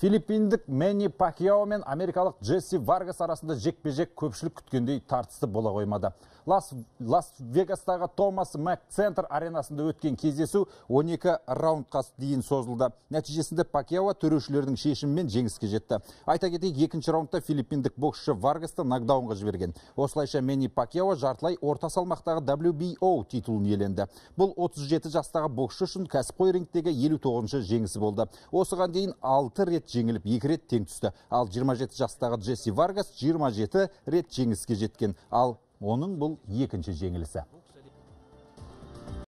филиппиндік Мэнни Пакьяо мен америкалық Джесси Варгас арасында жекпе-жек көпшілік күткендей тартысты бола қоймады. Лас-Вегастағы Томас Мак Центр аренасында өткен кездесу 12 раундқа дейін созылды. Нәтижесінде Пакьяо төрешілердің шешімімен жеңіске жетті. Айта кетейік, екінші раундта филиппиндік боксшы Варгасты нокдаунға жіберген. Осылайша Мэнни Пакьяо жартылай орта салмақтағы WBO титулын иеленді. Бұл 37 жастағы боксшы үшін кәсіпқой рингтегі 59 жеңісі болды. Осыған дейін 6 рет жеңіліп, 2 рет тең түсті. Ал 27 жастағы Джесси Варгас 27 рет жеңіске жеткен. Ал оның бұл екінші жеңілісі